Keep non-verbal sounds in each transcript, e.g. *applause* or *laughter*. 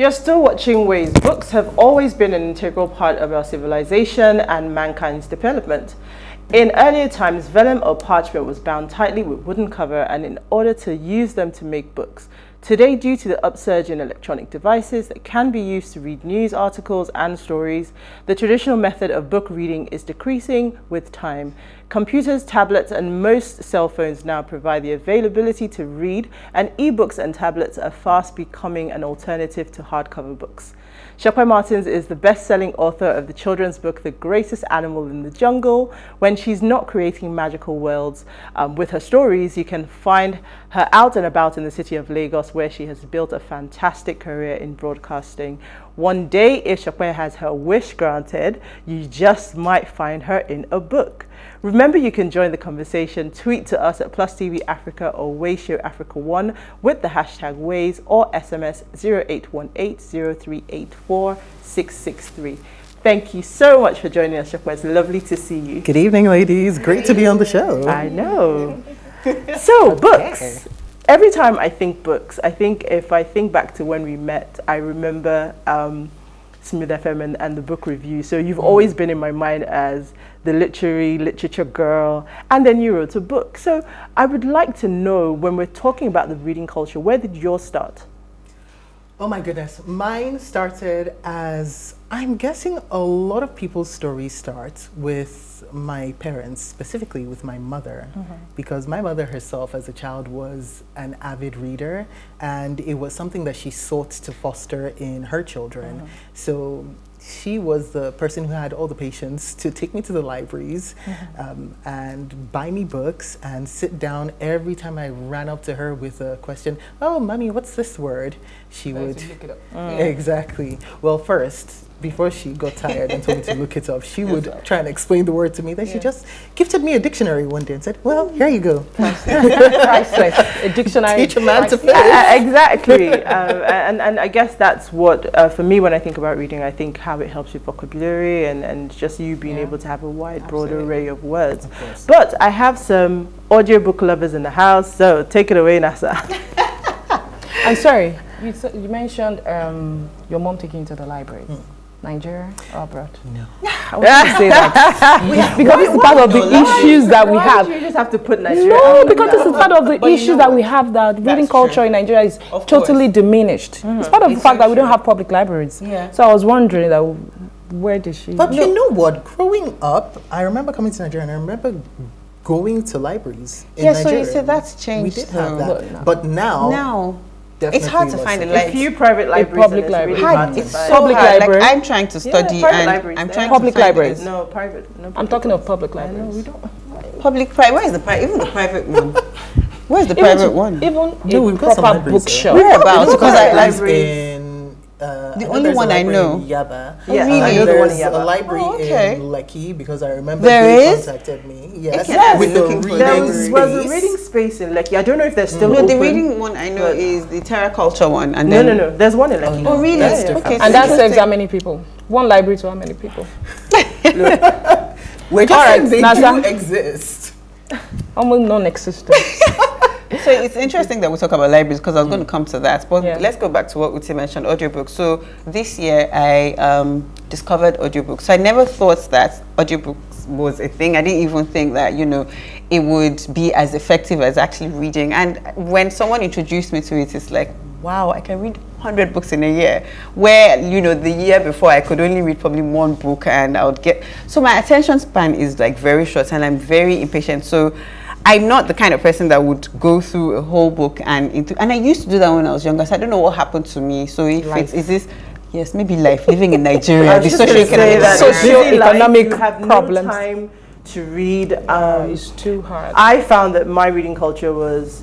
You're still watching Ways. Books have always been an integral part of our civilization and mankind's development. In earlier times, vellum or parchment was bound tightly with wooden cover and in order to use them to make books. Today, due to the upsurge in electronic devices that can be used to read news articles and stories, the traditional method of book reading is decreasing with time. Computers, tablets, and most cell phones now provide the availability to read, and ebooks and tablets are fast becoming an alternative to hardcover books. Sope Martins is the best-selling author of the children's book The Greatest Animal in the Jungle. When she's not creating magical worlds um, with her stories, you can find her out and about in the city of Lagos where she has built a fantastic career in broadcasting. One day, if Shakwe has her wish granted, you just might find her in a book. Remember, you can join the conversation. Tweet to us at Plus TV Africa or Wayshow Africa 1 with the hashtag Ways or SMS 0818 Thank you so much for joining us, Sope. It's lovely to see you. Good evening, ladies. Great to be on the show. I know. *laughs* so, books. Every time I think books, I think if I think back to when we met, I remember um, Smooth FM and, and the book review. So you've mm. always been in my mind as the literary literature girl, and then you wrote a book. So I would like to know when we're talking about the reading culture, where did yours start? Oh my goodness. Mine started as I'm guessing a lot of people's stories start with my parents, specifically with my mother, mm -hmm. because my mother herself as a child was an avid reader and it was something that she sought to foster in her children. Mm -hmm. So she was the person who had all the patience to take me to the libraries *laughs* um, and buy me books and sit down every time I ran up to her with a question. Oh, mommy, what's this word? She would. Mm. *laughs* Exactly. Well, first, before she got tired and told me to look it up, she would try and explain the word to me. Then yeah. she just gifted me a dictionary one day and said, "Well, here you go." Priceless. *laughs* a dictionary. Teach a man to fish. Uh, exactly. *laughs* uh, and and I guess that's what uh, for me when I think about reading, I think how it helps with vocabulary and and just you being yeah. able to have a wide, broad array of words. Of but I have some audiobook lovers in the house, so take it away, Nasa. *laughs* I'm sorry. You, you mentioned um, your mom taking you to the library. Hmm. Nigeria or abroad? No. I want to say that *laughs* because it's part of the issues that we have. You just have to put Nigeria. No, because this is part of the but issues that we have that reading culture true. in Nigeria is of totally course. diminished. Mm -hmm. It's part of it's the fact so that we don't have public libraries. Yeah. So I was wondering that where did she? But you know what? Growing up, I remember coming to Nigeria and I remember going to libraries in yeah, Nigeria. so you said that's changed. We did have that. But, no. but now, now it's hard to find a library. A few private libraries. A public libraries. Really it's so public hard. Library. Like I'm trying to study yeah, and I'm trying to public to libraries. No private. No public I'm talking of public libraries. No, we don't. Public private. Where is the private? Even the private one. Where's the even private one? Even no, a proper bookshop. Whereabouts? Because I libraries the only one I know. In Yaba. Oh, yeah, really? I know there's a library oh, okay. in Lekki because I remember there they is? contacted me. Yes, yes. with the reading there was, was, a reading space in Lekki. I don't know if there's still. No, the reading one I know is the Terra Kulture one. And no, no, no. There's one in oh, Lekki. Oh, oh really? That's yeah, okay. and that serves how many people? One library to how many people? *laughs* We're just saying they do exist. Almost non-existent. *laughs* so it's interesting that we talk about libraries because I was mm. going to come to that. But yeah. let's go back to what Uti mentioned, audiobooks. So this year I um, discovered audiobooks. So I never thought that audiobooks was a thing. I didn't even think that, you know, it would be as effective as actually reading. And when someone introduced me to it, it's like, wow, I can read 100 books in a year. Where, you know, the year before I could only read probably one book and I would get... So my attention span is like very short and I'm very impatient. So I'm not the kind of person that would go through a whole book and into, and I used to do that when I was younger. So I don't know what happened to me. So if life. it's is this yes maybe life living in *laughs* Nigeria the socio-economic problems. No time to read. Um, it's too hard. I found that my reading culture was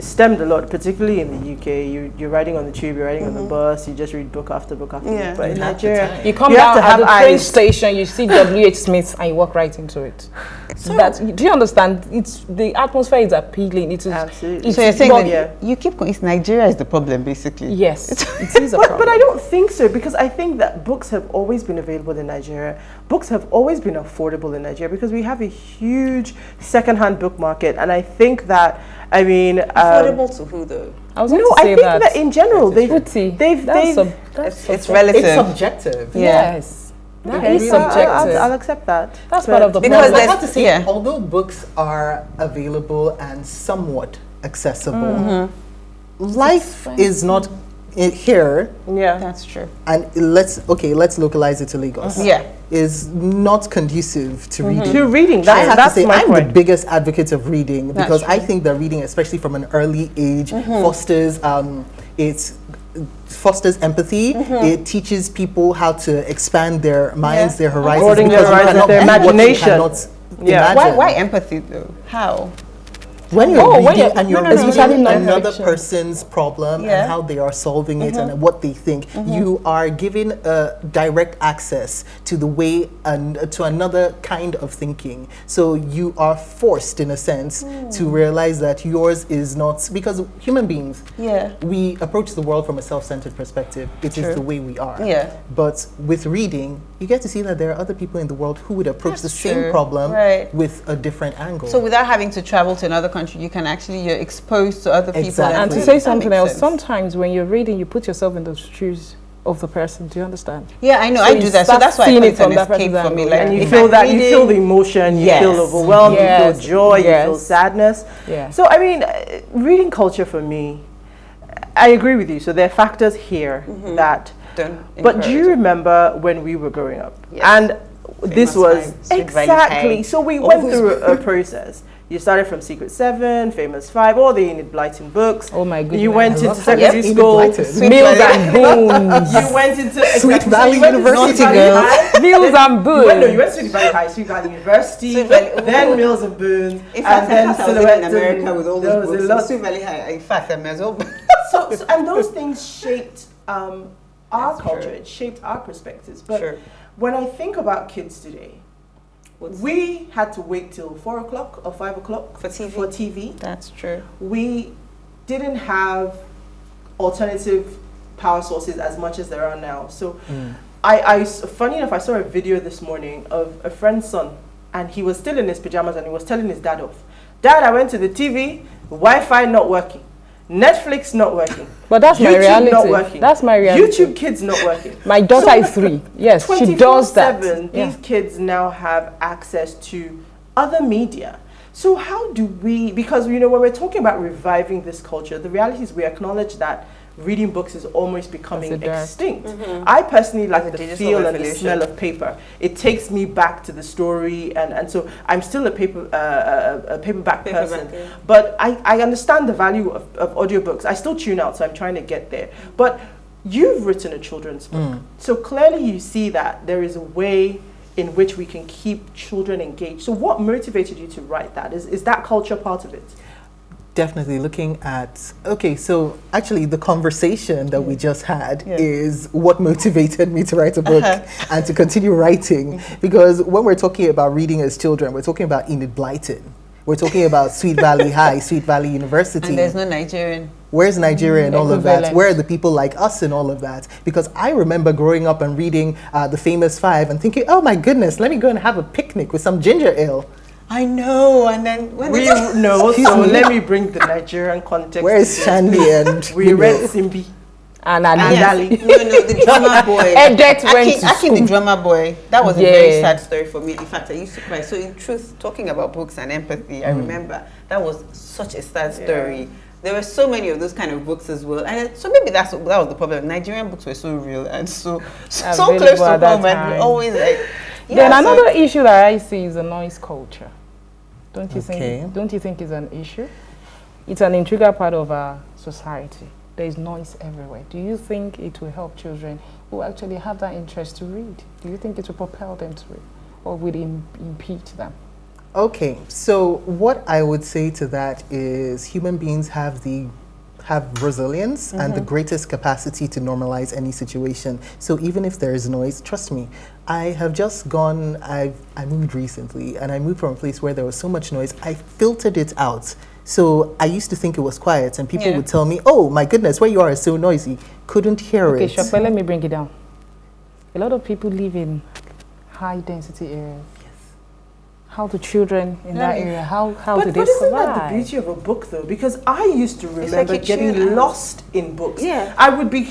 stemmed a lot, particularly in the UK. You, you're riding on the tube, you're riding mm -hmm. on the mm-hmm. bus, you just read book after book after yeah. book. But in Nigeria, you come you down have to have at the train station, you see W.H. Smith, and you walk right into it. *laughs* So that do you understand? It's the atmosphere is appealing. It is absolutely. so you're saying that yeah. you keep going. It's Nigeria is the problem, basically. Yes, *laughs* it is a but, problem. But I don't think so because I think that books have always been available in Nigeria. Books have always been affordable in Nigeria because we have a huge secondhand book market, and I think that I mean, affordable um, to who though? I was No, to I think that. that in general they've Fruity. they've That's they've sub- It's, it's relative. It's subjective. Yeah. Yes. That Okay, is I- subjective. I'll, I'll accept that. That's part of the Because Because I have to say, yeah. although books are available and somewhat accessible, life is not i- here. Yeah. That's true. And let's okay, let's localize it to Lagos. Yeah. is not conducive to reading. To reading, I that's, have that's to say, I'm the biggest advocate of reading That's because I think that reading, especially from an early age, Mm-hmm. fosters um, it fosters empathy. Mm-hmm. It teaches people how to expand their minds, Yeah. their horizons, Broadening their because you horizons, their be what you imagination. cannot Yeah. Why, why empathy though? How? When you're Oh, reading and you're no, no, no, reading especially another person's problem Yeah. and how they are solving it and what they think, you are given uh, direct access to the way and to another kind of thinking. So you are forced, in a sense, to realize that yours is not because human beings. Yeah. We approach the world from a self-centered perspective. It is True. the way we are. Yeah. But with reading, you get to see that there are other people in the world who would approach That's the same problem Right. with a different angle. So without having to travel to another country, you can actually you're exposed to other people. And to say something else, sense. sometimes when you're reading, you put yourself in the shoes of the person. Do you understand? Yeah, I know. So I do that. So that's why I seeing call it it from that escape for me. Like and you feel I'm that you feel the emotion, you Yes. feel overwhelmed, you feel joy, Yes. you feel sadness. Yeah. So I mean, uh, reading culture for me, I agree with you. So there are factors here that. Don't But do you remember when we were growing up? Yes. And this was Five, Sweet Valley exactly. So we All went through a, a *laughs* process. You started from Secret Seven, Famous Five, all the Enid Blyton books. Oh my goodness. You went I into secondary Enid school. Blyton. Sweet Meals Valley. and boons. You went into Sweet exactly, so Valley you went University. Sweet Valley Naughty High. And You went, no, you went to Sweet Valley High, Sweet Valley University, Sweet Valley- then Mills and Boon, In fact, and then I thought Silhouette. in America with all there those was a books. lot. Sweet Valley High. In fact, I may as well. *laughs* So, so, and those things shaped um, our That's culture. true. It shaped our perspectives. But Sure. when I think about kids today, What's- we had to wait till four o'clock or five o'clock For TV. For TV, That's true. we didn't have alternative power sources as much as there are now. So, mm. I, I, funny enough, I saw a video this morning of a friend's son, and he was still in his pajamas, and he was telling his dad off. Dad, I went to the TV, Wi-Fi not working, Netflix not working. But that's my YouTube reality. not working. That's my reality. YouTube kids not working. My daughter So is three. Yes, she does that. 24/7, Yeah. These kids now have access to other media. So how do we? Because you know, when we're talking about reviving this culture, the reality is we acknowledge that reading books is almost becoming It's a dirt. extinct. Mm-hmm. I personally like The the digital feel and the smell of paper. It takes me back to the story, and, and so I'm still a paper uh, a, a paperback, Paperback, person. yeah. But I, I understand the value of, of audiobooks. I still tune out, so I'm trying to get there. But you've written a children's book. Mm. So clearly you see that there is a way in which we can keep children engaged. So what motivated you to write that? Is, is that culture part of it? Definitely looking at okay so actually the conversation that we just had Yeah. is what motivated me to write a book uh-huh. *laughs* and to continue writing mm-hmm. because when we're talking about reading as children we're talking about enid blyton we're talking about sweet valley *laughs* high sweet valley university And there's no Nigerian. Where's Nigeria and mm-hmm. all of that? Where are the people like us and all of that? Because I remember growing up and reading uh, the famous five and thinking, oh my goodness, let me go and have a picnic with some ginger ale. I know. And then when We know, *laughs* so me. let me bring the Nigerian context. Where is to. Shandy and We read know, Simbi. And And Ali. Ali. Ah, yes. No, no, the *laughs* drummer boy. Edet went Aki, to Aki the school. drummer boy. That was a very sad story for me. In fact, I used to cry. So, in truth, talking about books and empathy, I mm. remember that was such a sad story. There were so many of those kind of books as well, and so maybe that's that was the problem. Nigerian books were so real and so so, so Available close to home, and we always like. Then so- another issue that I see is the noise culture. Don't you Okay. think? Don't you think it's an issue? It's an integral part of our society. There is noise everywhere. Do you think it will help children who actually have that interest to read? Do you think it will propel them to read, or will it impede them? Okay, so what I would say to that is human beings have the have resilience and the mm-hmm. greatest capacity to normalize any situation. So even if there is noise, trust me, I have just gone. I've I moved recently, and I moved from a place where there was so much noise. I filtered it out. So I used to think it was quiet, and people Yeah. would tell me, "Oh my goodness, where you are is so noisy." Couldn't hear Okay, it. Okay, Sope, let me bring it down. A lot of people live in high density areas. How the children in that area how how but, do they but isn't survive? that the beauty of a book though? Because I used to remember you getting tune lost in books. Yeah. I would be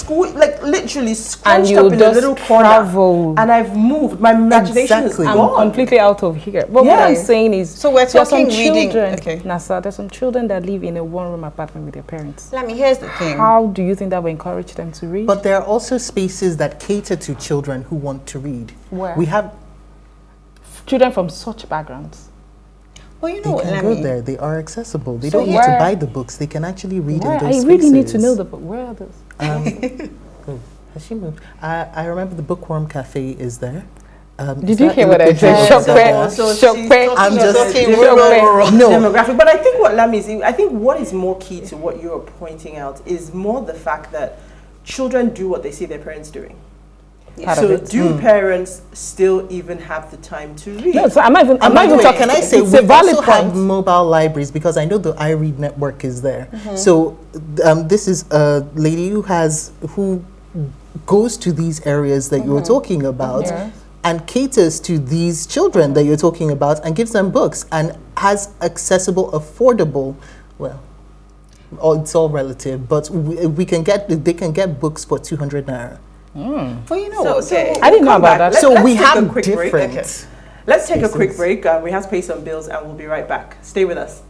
school like literally And scrunched up in a just little corner, travel. and I've moved. My imagination Exactly. is I'm gone. completely out of here. But what I'm saying is, So we're there some talking reading- children, okay. Nasa, there's some children that live in a one-room apartment with their parents. Let me, here's the thing. How do you think that will encourage them to read? But there are also spaces that cater to children who want to read. Where? We have, children from such backgrounds. well, you know they can let go me. there. They are accessible. They So don't need to buy the books. They can actually read Where? in I those really need to know the book. Where are those? Um, *laughs* oh, has she moved? I, I remember the Bookworm Cafe is there. Um, Did is you hear what the I said? picture? Shop Is that where- there? So Shop she's where- talking I'm just- the Shop where- No. *laughs* demographic. But I think what Lam is, I think what is more key to what you're pointing out is more the fact that children do what they see their parents doing. Part so of it. do parents still even have the time to read? No, so I'm not even. I'm not even way, talking. can I say it's we a valid also point. have mobile libraries because I know the iRead network is there. Mm-hmm. So um, this is a lady who has who goes to these areas that you're talking about Mm-hmm. And caters to these children that you're talking about and gives them books and has accessible, affordable, well. oh, It's all relative, but we, we can get they can get books for 200 naira. Well, you know So- what, so. I didn't know about back. that. Let- so let's we take a have quick break. different. Okay. Let's take a quick break. Uh, we have to pay some bills and we'll be right back. Stay with us.